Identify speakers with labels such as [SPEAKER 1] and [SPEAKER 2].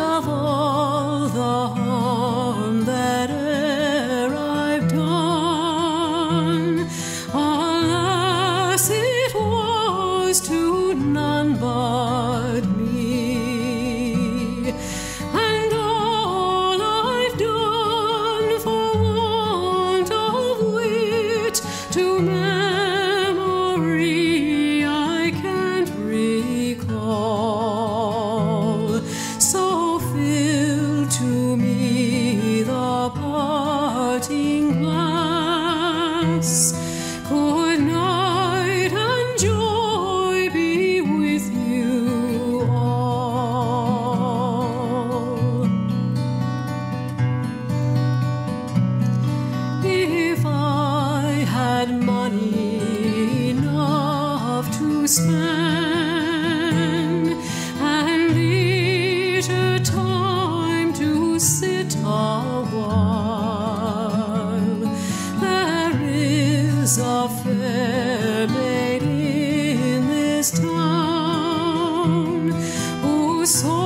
[SPEAKER 1] discover Good night and joy be with you all. If I had money enough to spend. sou.